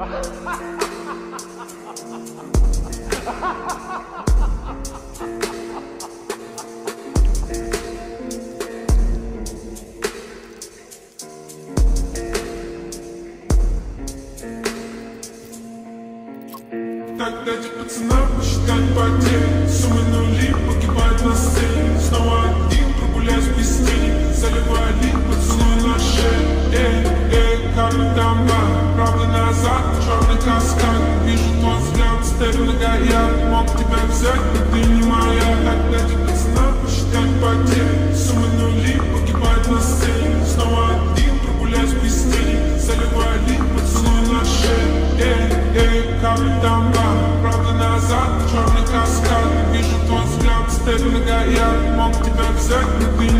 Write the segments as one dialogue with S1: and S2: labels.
S1: Так дайте пацанам посчитать потери Суммы нули погибают на сцене. Снова один прогуляюсь без тени. Заливаю лик, поцелуй на шею Эй, эй, как там Правда назад, черный каскад Вижу твой взгляд, степь многояд Мог тебя взять, но ты не моя Так дайте пацанам посчитать потери. Суммы нули погибают на сцене Снова один прогуляюсь без тени Заливаю лик, поцелуй на шею Эй, эй, как там Правда назад, черный каскад Вижу твой взгляд, степь многояд Мог тебя взять, но ты не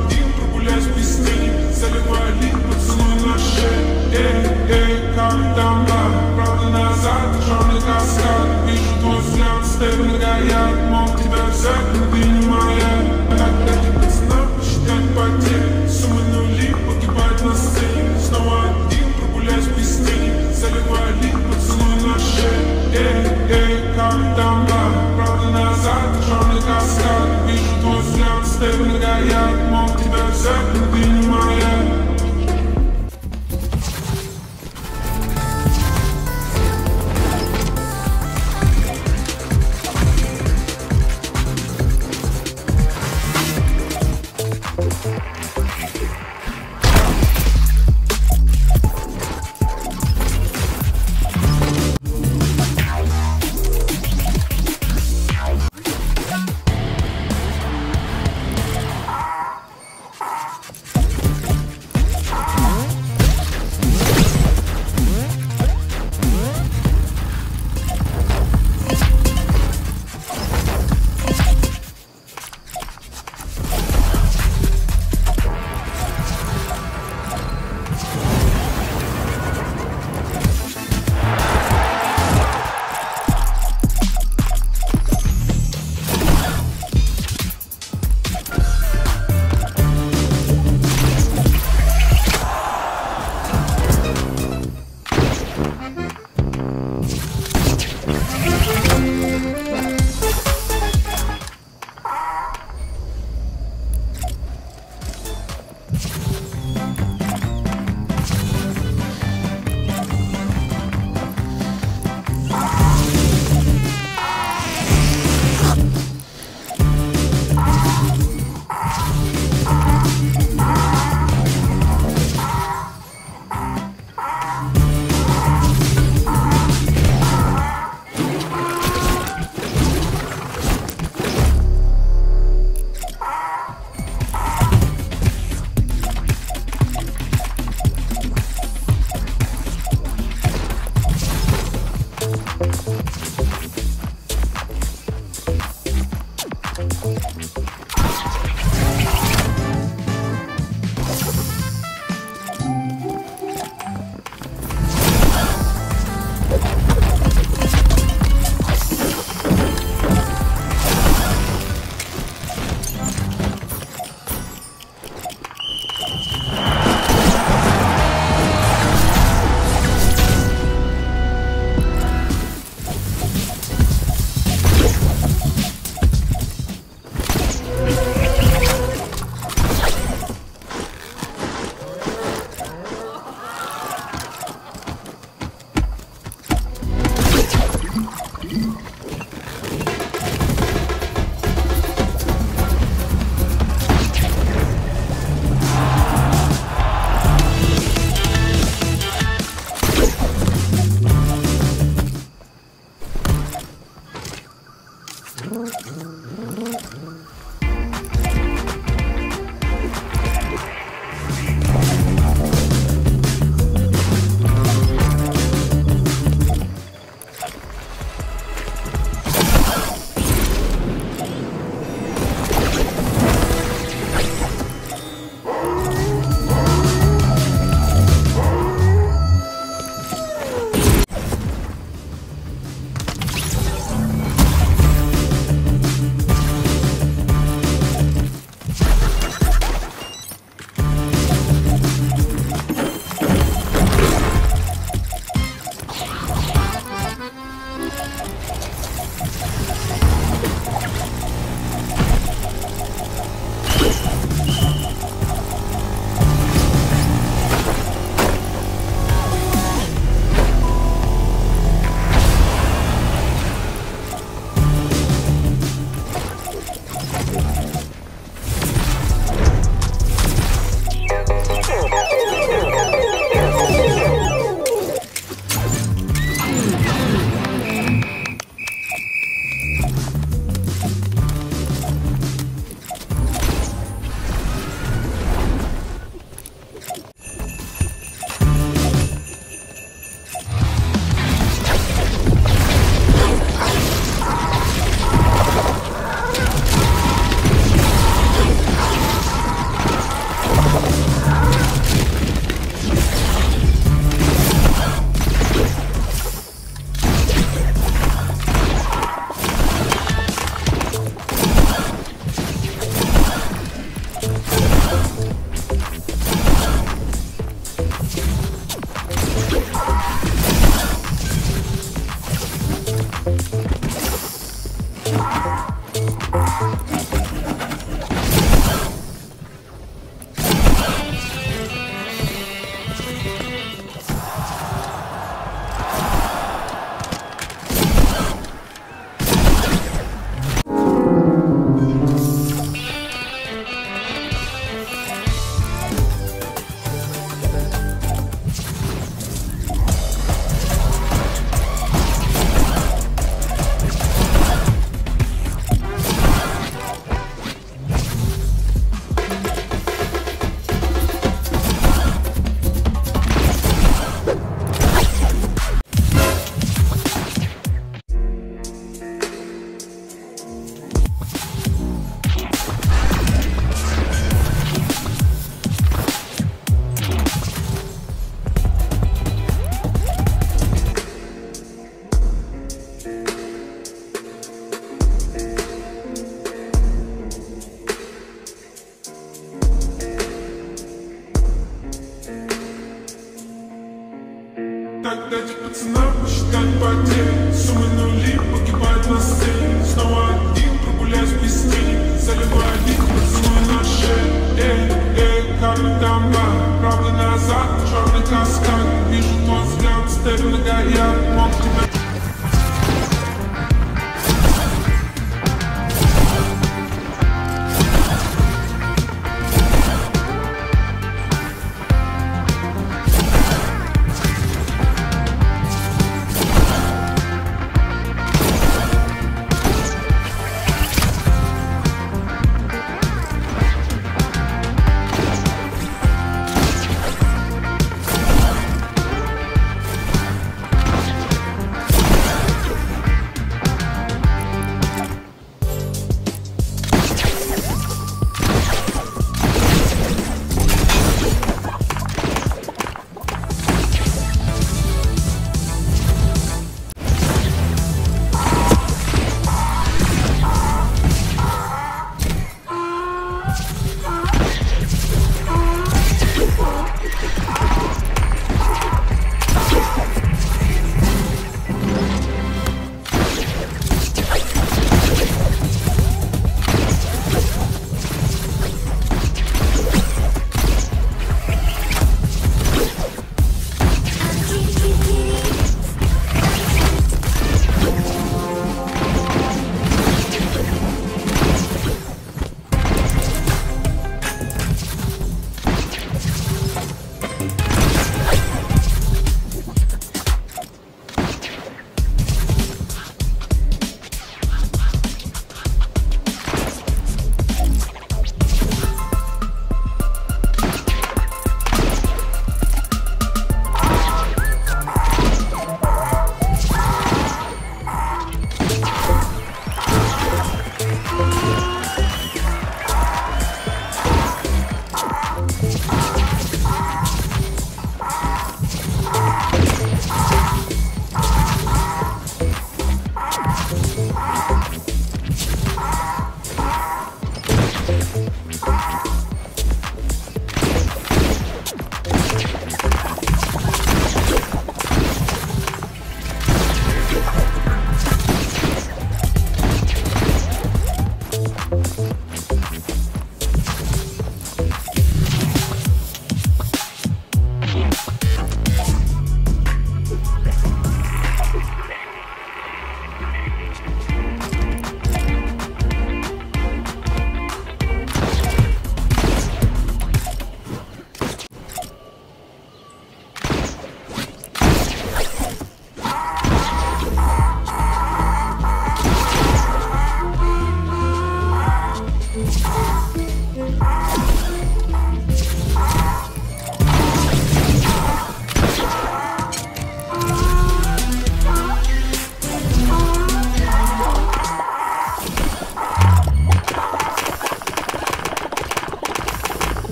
S1: うんうんうん。